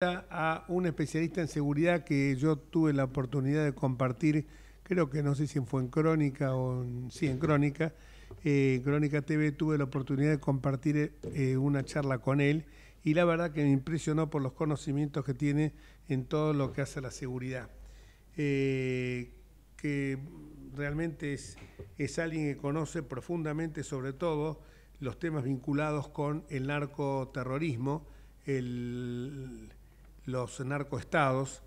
a un especialista en seguridad que yo tuve la oportunidad de compartir, creo que no sé si fue en Crónica o en, sí, en Crónica, eh, Crónica TV tuve la oportunidad de compartir eh, una charla con él y la verdad que me impresionó por los conocimientos que tiene en todo lo que hace la seguridad. Eh, que realmente es, es alguien que conoce profundamente sobre todo los temas vinculados con el narcoterrorismo, el los narcoestados,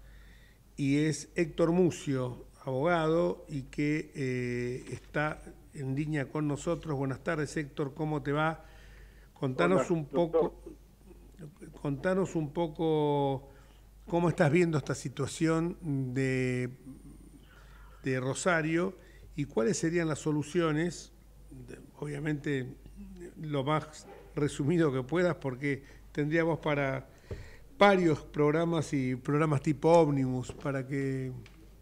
y es Héctor Mucio, abogado, y que eh, está en línea con nosotros. Buenas tardes, Héctor, ¿cómo te va? Contanos un poco, contanos un poco cómo estás viendo esta situación de, de Rosario y cuáles serían las soluciones, obviamente lo más resumido que puedas, porque tendríamos para varios programas y programas tipo ómnibus para que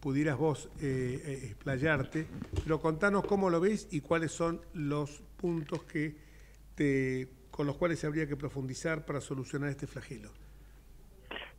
pudieras vos eh, eh, explayarte, pero contanos cómo lo ves y cuáles son los puntos que te, con los cuales habría que profundizar para solucionar este flagelo.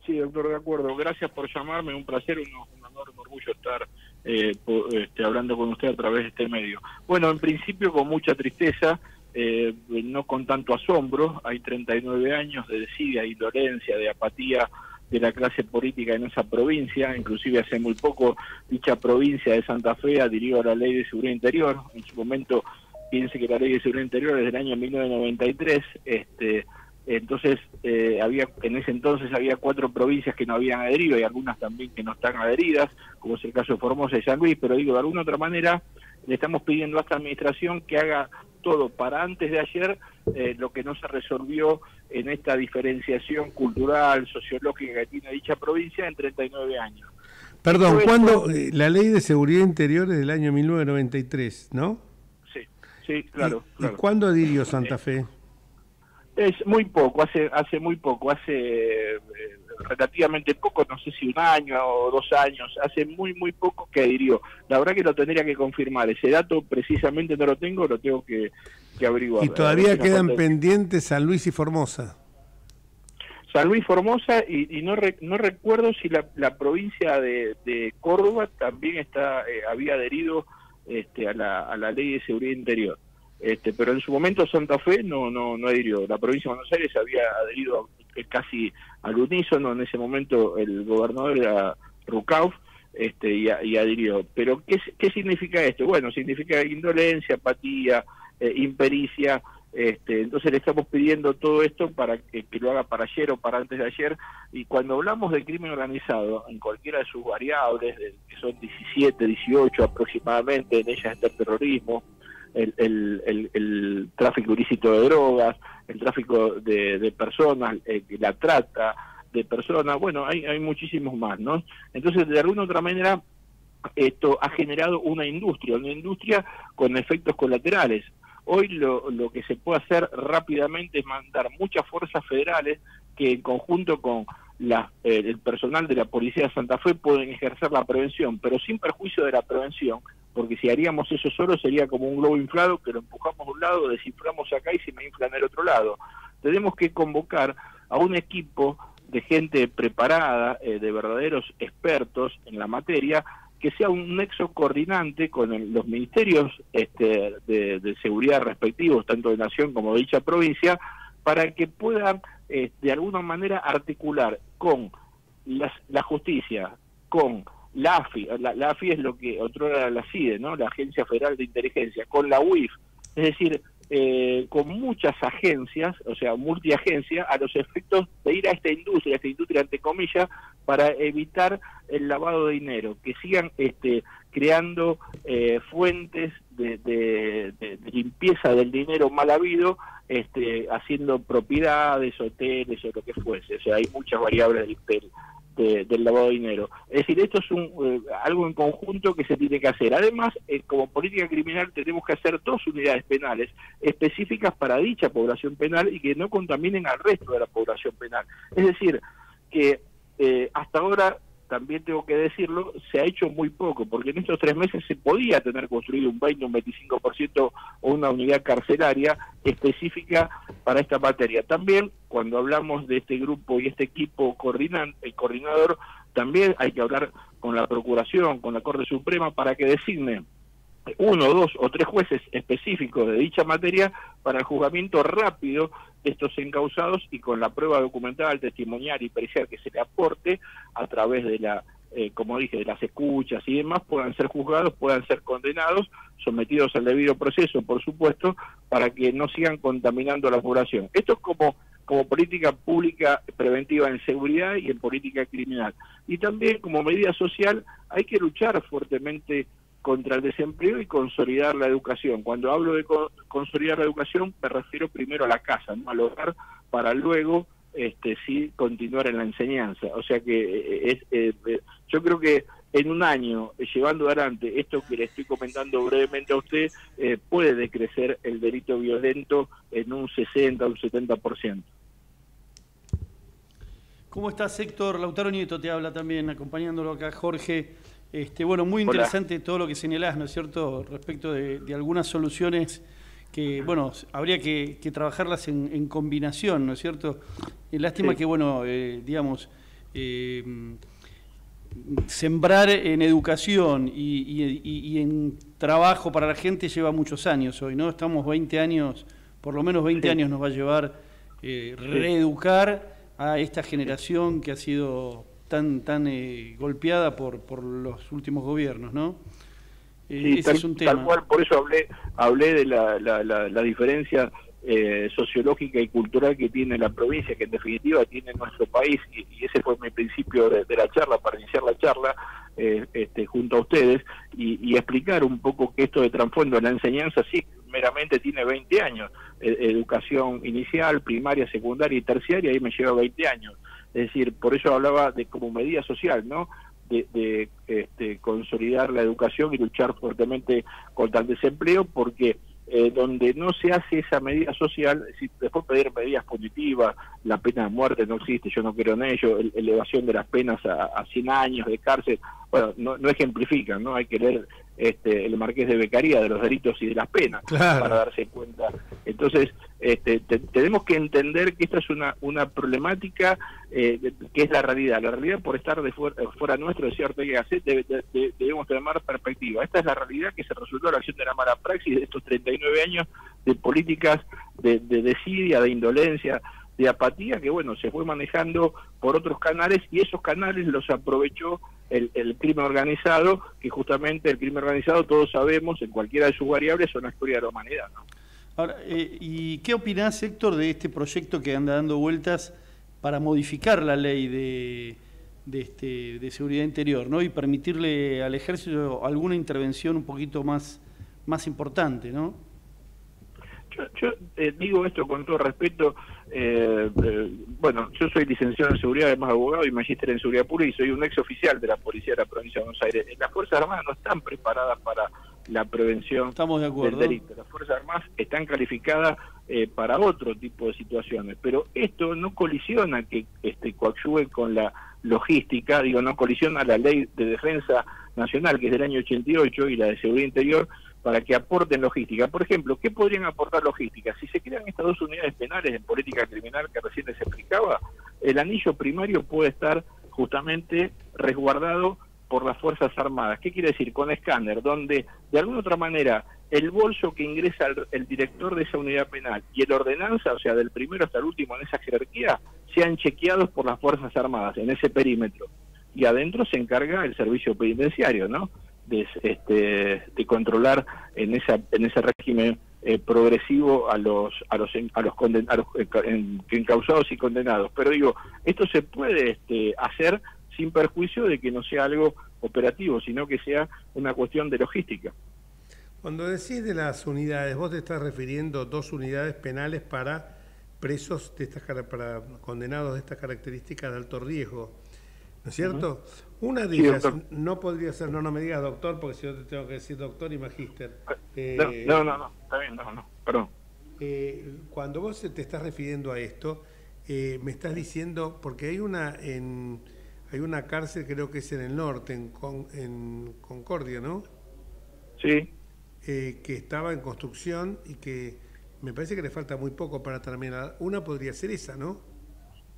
Sí, doctor, de acuerdo. Gracias por llamarme, un placer, un, un enorme orgullo estar eh, este, hablando con usted a través de este medio. Bueno, en principio con mucha tristeza, eh, no con tanto asombro, hay 39 años de desidia, indolencia, de apatía de la clase política en esa provincia, inclusive hace muy poco dicha provincia de Santa Fe adhirió a la ley de seguridad interior, en su momento piense que la ley de seguridad interior es del año 1993, este, entonces eh, había en ese entonces había cuatro provincias que no habían adherido y algunas también que no están adheridas, como es el caso de Formosa y San Luis, pero digo, de alguna otra manera le estamos pidiendo a esta administración que haga todo para antes de ayer eh, lo que no se resolvió en esta diferenciación cultural, sociológica que tiene dicha provincia en 39 años. Perdón, ¿cuándo eh, la ley de seguridad interior es del año 1993, no? Sí, sí, claro. ¿Y, cuándo adhirió Santa Fe? Es muy poco, hace hace muy poco, hace eh, relativamente poco, no sé si un año o dos años, hace muy, muy poco que adhirió. La verdad que lo tendría que confirmar, ese dato precisamente no lo tengo, lo tengo que, averiguar. ¿Y todavía quedan pendientes San Luis y Formosa? San Luis Formosa y, no no recuerdo si la, la provincia de, Córdoba también está eh, había adherido este, a, la, a la ley de seguridad interior. Este, pero en su momento Santa Fe no, no, no adhirió. La provincia de Buenos Aires había adherido casi al unísono, en ese momento el gobernador era Rucauf, este, y, adhirió. Pero ¿qué, ¿qué significa esto? Bueno, significa indolencia, apatía, eh, impericia, este, entonces le estamos pidiendo todo esto para que, lo haga para ayer o para antes de ayer. Y cuando hablamos de crimen organizado, en cualquiera de sus variables, que son 17, 18 aproximadamente, en ellas está el terrorismo, el, el, tráfico ilícito de drogas, el tráfico de, personas, eh, la trata de personas, bueno, hay, hay muchísimos más, ¿no? Entonces, de alguna u otra manera, esto ha generado una industria, una industria con efectos colaterales. Hoy lo, lo que se puede hacer rápidamente es mandar muchas fuerzas federales que en conjunto con la, eh, el personal de la Policía de Santa Fe pueden ejercer la prevención, pero sin perjuicio de la prevención, porque si haríamos eso solo sería como un globo inflado que lo empujamos a un lado, desciframos acá y se me infla en el otro lado. Tenemos que convocar a un equipo de gente preparada, eh, de verdaderos expertos en la materia, que sea un nexo coordinante con los ministerios este, de, seguridad respectivos, tanto de nación como de dicha provincia, para que puedan eh, de alguna manera articular con la justicia, con la AFI, la, AFI es lo que otra la CIDE, ¿no? la Agencia Federal de Inteligencia, con la UIF, es decir, eh, con muchas agencias, o sea, multiagencia, a los efectos de ir a esta industria, a esta industria entre comillas, para evitar el lavado de dinero, que sigan este, creando eh, fuentes de, limpieza del dinero mal habido, este, haciendo propiedades, hoteles o lo que fuese. O sea, hay muchas variables del, del lavado de dinero. Es decir, esto es un, eh, algo en conjunto que se tiene que hacer. Además, eh, como política criminal tenemos que hacer dos unidades penales específicas para dicha población penal y que no contaminen al resto de la población penal. Es decir, que eh, hasta ahora también tengo que decirlo, se ha hecho muy poco, porque en estos tres meses se podía tener construido un 20, un 25% o una unidad carcelaria específica para esta materia. También, cuando hablamos de este grupo y este equipo el coordinador, también hay que hablar con la Procuración, con la Corte Suprema, para que designe uno, dos o tres jueces específicos de dicha materia para el juzgamiento rápido de estos encausados y con la prueba documental, testimonial y pericial que se le aporte través de la, eh, como dije, de las escuchas y demás, puedan ser juzgados, puedan ser condenados, sometidos al debido proceso, por supuesto, para que no sigan contaminando a la población. Esto es como como política pública preventiva en seguridad y en política criminal. Y también como medida social hay que luchar fuertemente contra el desempleo y consolidar la educación. Cuando hablo de consolidar la educación me refiero primero a la casa, ¿no? al hogar, para luego este sí continuar en la enseñanza. O sea que eh, es, eh, eh, yo creo que en un año, llevando adelante esto que le estoy comentando brevemente a usted, puede decrecer el delito violento en un 60 o un 70%. ¿Cómo estás, Héctor? Lautaro Nieto te habla también, acompañándolo acá, Jorge. Este, bueno, muy interesante todo lo que señalás, ¿no es cierto?, respecto de, algunas soluciones que, bueno, habría que, trabajarlas en, combinación, ¿no es cierto? Y lástima que, bueno, eh, digamos, eh, sembrar en educación y, en trabajo para la gente lleva muchos años hoy, ¿no? Estamos 20 años, por lo menos 20 años nos va a llevar eh, reeducar a esta generación que ha sido tan, tan eh, golpeada por, por los últimos gobiernos, ¿no? Eh, ese es un tema. Tal cual, por eso hablé, hablé de la, la, la, diferencia eh, sociológica y cultural que tiene la provincia, que en definitiva tiene nuestro país, y, ese fue mi principio de, la charla, para iniciar la charla este, junto a ustedes, y, explicar un poco que esto de trasfondo en la enseñanza sí meramente tiene 20 años, e, educación inicial, primaria, secundaria y terciaria, ahí me lleva 20 años. Es decir, por eso hablaba de como medida social, ¿no? De, este, consolidar la educación y luchar fuertemente contra el desempleo, porque eh, donde no se hace esa medida social, después pedir medidas punitivas, la pena de muerte no existe, yo no creo en ello, elevación de las penas a, a 100 años de cárcel, bueno, no, no ejemplifican, ¿no? Hay que leer este, el Marqués de Becaría de los delitos y de las penas para darse cuenta. Entonces, este, tenemos que entender que esta es una, una problemática eh, que es la realidad. La realidad, por estar de fuera, fuera nuestro, decía Ortega debe, debemos tomar perspectiva. Esta es la realidad que se resultó de la acción de la mala praxis de estos 39 años de políticas de, de desidia, de indolencia, de apatía que bueno se fue manejando por otros canales y esos canales los aprovechó el, el, crimen organizado que justamente el crimen organizado todos sabemos en cualquiera de sus variables son la historia de la humanidad ¿no? Ahora, eh, ¿y qué opinás Héctor de este proyecto que anda dando vueltas para modificar la ley de, de, este, de seguridad interior ¿no? y permitirle al ejército alguna intervención un poquito más, más importante ¿no? Yo, eh, digo esto con todo respeto. Eh, eh, bueno, yo soy licenciado en seguridad, además abogado y magíster en seguridad pública y soy un ex oficial de la policía de la provincia de Buenos Aires. Las Fuerzas Armadas no están preparadas para la prevención Estamos de acuerdo. del delito. Las Fuerzas Armadas están calificadas para otro tipo de situaciones, pero esto no colisiona que este, coadyuve con la logística, digo, no colisiona la ley de defensa nacional, que es del año 88, y la de seguridad interior, para que aporten logística. Por ejemplo, ¿qué podrían aportar logística? Si se crean estas dos unidades penales en política criminal que recién les explicaba, el anillo primario puede estar justamente resguardado por las Fuerzas Armadas. ¿Qué quiere decir? Con escáner, donde de alguna otra manera el bolso que ingresa el, director de esa unidad penal y el ordenanza, o sea, del primero hasta el último en esa jerarquía, sean chequeados por las Fuerzas Armadas en ese perímetro. Y adentro se encarga el servicio penitenciario, ¿no? De, este, de controlar en esa en ese régimen eh, progresivo a los a los a los, condenados encausados y condenados. Pero digo esto se puede este, hacer sin perjuicio de que no sea algo operativo sino que sea una cuestión de logística. Cuando decís de las unidades vos te estás refiriendo dos unidades penales para presos de estas para condenados de estas características de alto riesgo ¿no es cierto? Una de ellas no podría ser, no, no me digas doctor, porque si yo te tengo que decir doctor y magíster. Eh, no, no, no, está bien, no, no, perdón. Eh, cuando vos te estás refiriendo a esto, eh, me estás diciendo, porque hay una, en, hay una cárcel, creo que es en el norte, en, en Concordia, ¿no? Sí. Eh, que estaba en construcción y que me parece que le falta muy poco para terminar. Una podría ser esa, ¿no?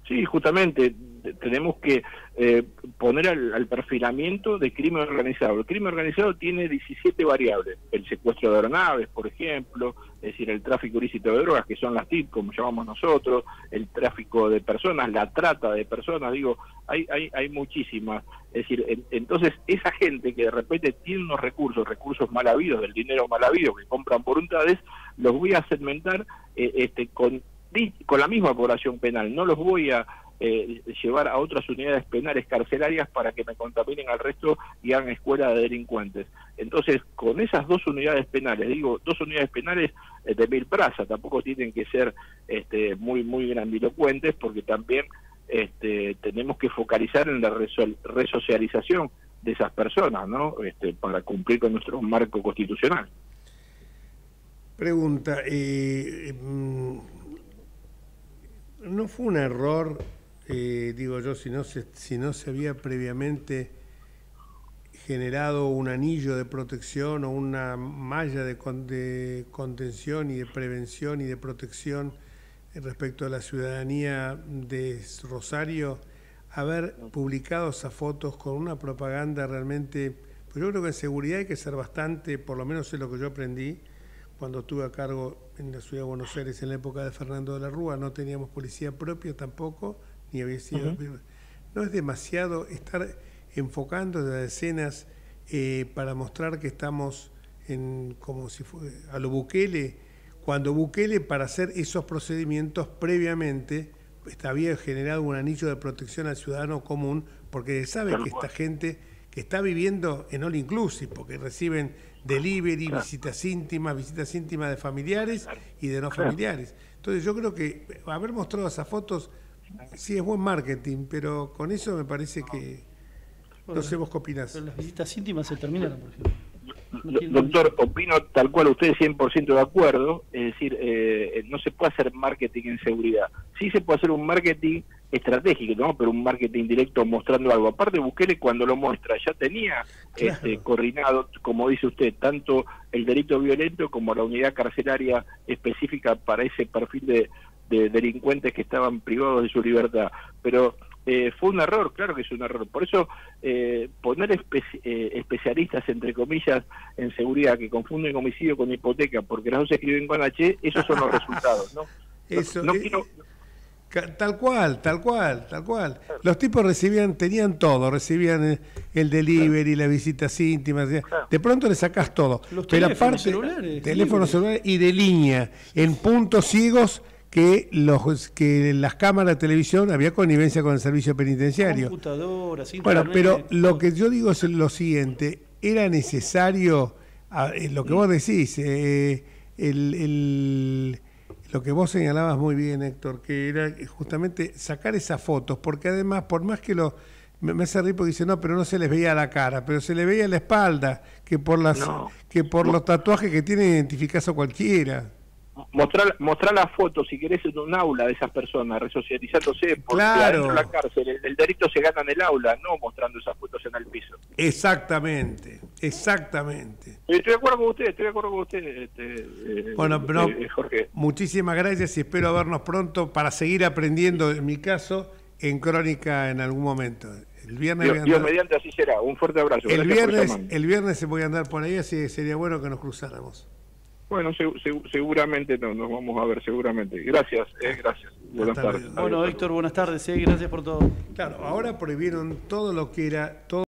Sí, justamente tenemos que eh, poner al, perfilamiento de crimen organizado. El crimen organizado tiene 17 variables. El secuestro de aeronaves, por ejemplo, es decir, el tráfico ilícito de drogas, que son las TIP, como llamamos nosotros, el tráfico de personas, la trata de personas, digo, hay, hay, hay muchísimas. Es decir, entonces esa gente que de repente tiene unos recursos, recursos mal habidos, del dinero mal habido, que compran voluntades, los voy a segmentar eh, este, con con la misma población penal. No los voy a eh, llevar a otras unidades penales carcelarias para que me contaminen al resto y hagan escuela de delincuentes. Entonces, con esas dos unidades penales, digo, dos unidades penales eh, de mil plazas, tampoco tienen que ser este, muy, muy grandilocuentes porque también este, tenemos que focalizar en la resocialización de esas personas, ¿no? Este, para cumplir con nuestro marco constitucional. Pregunta, eh, mm, no fue un error, eh, digo yo, si no, se, si no se había previamente generado un anillo de protección o una malla de, contención y de prevención y de protección respecto a la ciudadanía de Rosario, haber publicado esas fotos con una propaganda realmente, pues yo creo que en seguridad hay que ser bastante, por lo menos es lo que yo aprendí, cuando estuve a cargo en la ciudad de Buenos Aires en la época de Fernando de la Rúa, no teníamos policía propia tampoco, ni había sido... No es demasiado estar enfocando las escenas eh, para mostrar que estamos en, como si fue, a lo Bukele, cuando Bukele para hacer esos procedimientos previamente había generado un anillo de protección al ciudadano común, porque sabe que esta gente que está viviendo en all inclusive, porque reciben delivery, visitas íntimas, visitas íntimas de familiares y de no familiares. Entonces yo creo que haber mostrado esas fotos sí es buen marketing, pero con eso me parece que no sé vos qué opinás. Pero las visitas íntimas se terminaron, por ejemplo. Doctor, opino tal cual usted 100% de acuerdo, es decir, eh, no se puede hacer marketing en seguridad. Sí se puede hacer un marketing estratégico, ¿no? pero un marketing directo mostrando algo. Aparte, Bukele cuando lo muestra ya tenía este, coordinado, como dice usted, tanto el delito violento como la unidad carcelaria específica para ese perfil de, delincuentes que estaban privados de su libertad. Pero eh, fue un error, claro que es un error. Por eso eh, poner eh, especialistas, entre comillas, en seguridad que confunden homicidio con hipoteca porque las dos se escriben con H, esos son los resultados. ¿no? Eso, no, quiero Tal cual, tal cual, tal cual. Los tipos recibían, tenían todo, recibían el, delivery, las visitas íntimas. De pronto le sacás todo. Los teléfonos celulares. Teléfonos celulares y de línea, en puntos ciegos que los que las cámaras de televisión había connivencia con el servicio penitenciario. Computadoras, bueno, pero lo que yo digo es lo siguiente, era necesario, eh, lo que vos decís, eh, el lo que vos señalabas muy bien, Héctor, que era justamente sacar esas fotos, porque además, por más que lo... Me, hace reír porque dice, no, pero no se les veía la cara, pero se le veía la espalda, que por, las, que por los tatuajes que tiene identificás a cualquiera mostrar, mostrar la foto, si querés, en un aula de esas personas, resocializándose, porque claro. de la cárcel el, delito se gana en el aula, no mostrando esas fotos en el piso. Exactamente, exactamente. Estoy de acuerdo con usted, estoy de acuerdo con usted, este, eh, bueno, pero eh, Jorge. Muchísimas gracias y espero vernos pronto para seguir aprendiendo, en mi caso, en Crónica en algún momento. El viernes Dios, mediante así será. Un fuerte abrazo. El viernes, el viernes se voy a andar por ahí, así que sería bueno que nos cruzáramos. Bueno, seguramente no, nos vamos a ver seguramente. Gracias, eh, gracias. Buenas, tardes. Bueno, Héctor, buenas tardes, eh, gracias por todo. Claro, ahora prohibieron todo lo que era, todo